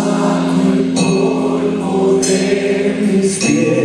Saco el polvo mis pies.